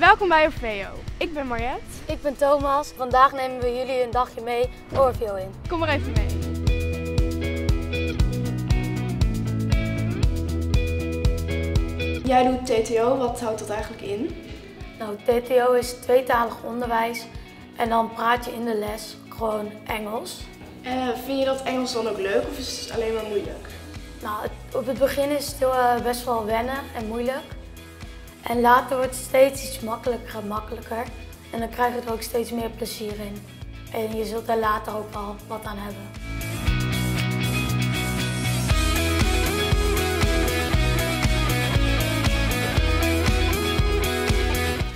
Welkom bij Orfeo. Ik ben Mariette. Ik ben Thomas. Vandaag nemen we jullie een dagje mee Orvio in. Kom maar even mee. Jij doet TTO, wat houdt dat eigenlijk in? Nou, TTO is tweetalig onderwijs en dan praat je in de les gewoon Engels. Uh, vind je dat Engels dan ook leuk of is het alleen maar moeilijk? Nou, het, op het begin is het uh, best wel wennen en moeilijk. En later wordt het steeds iets makkelijker en makkelijker. En dan krijg je er ook steeds meer plezier in. En je zult er later ook wel wat aan hebben.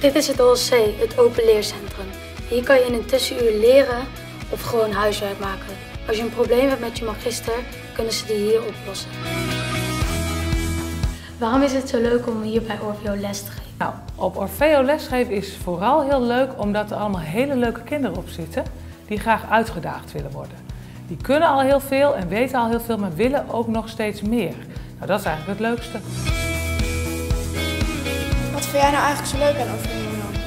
Dit is het OLC, het Open Leercentrum. Hier kan je in een tussenuur leren of gewoon huiswerk maken. Als je een probleem hebt met je magister, kunnen ze die hier oplossen. Waarom is het zo leuk om hier bij Orfeo les te geven? Nou, op Orfeo lesgeven is vooral heel leuk omdat er allemaal hele leuke kinderen op zitten die graag uitgedaagd willen worden. Die kunnen al heel veel en weten al heel veel, maar willen ook nog steeds meer. Nou, dat is eigenlijk het leukste. Wat vind jij nou eigenlijk zo leuk aan Orfeo dan?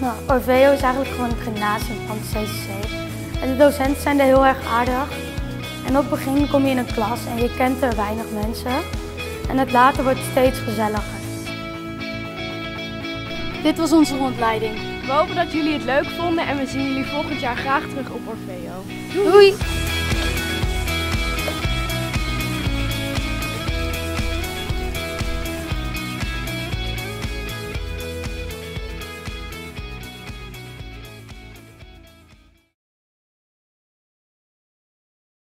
Nou, Orfeo is eigenlijk gewoon een gymnasium van de CCC. En de docenten zijn er heel erg aardig. En op het begin kom je in een klas en je kent er weinig mensen. En het later wordt steeds gezelliger. Dit was onze rondleiding. We hopen dat jullie het leuk vonden en we zien jullie volgend jaar graag terug op Orfeo. Doei!